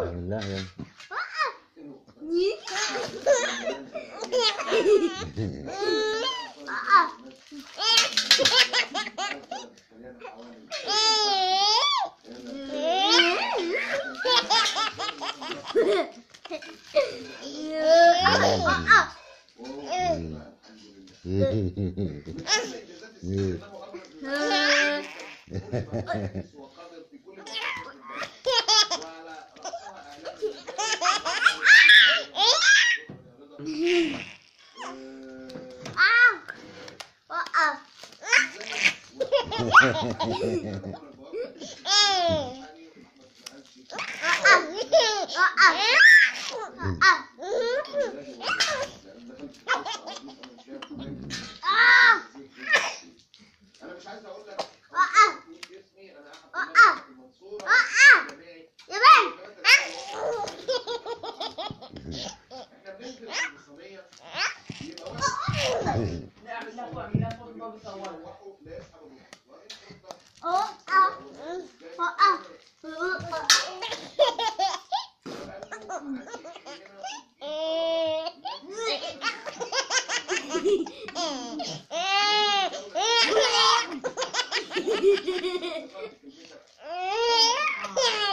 Làm lại em Nhìn Yeah. Hey.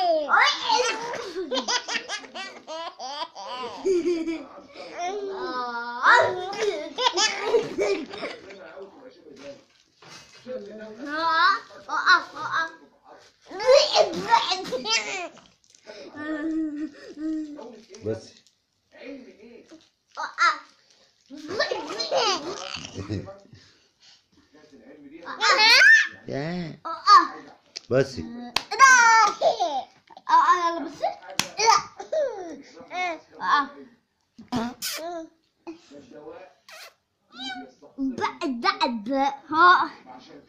Oh, بس بس بعد بعد ها Shit,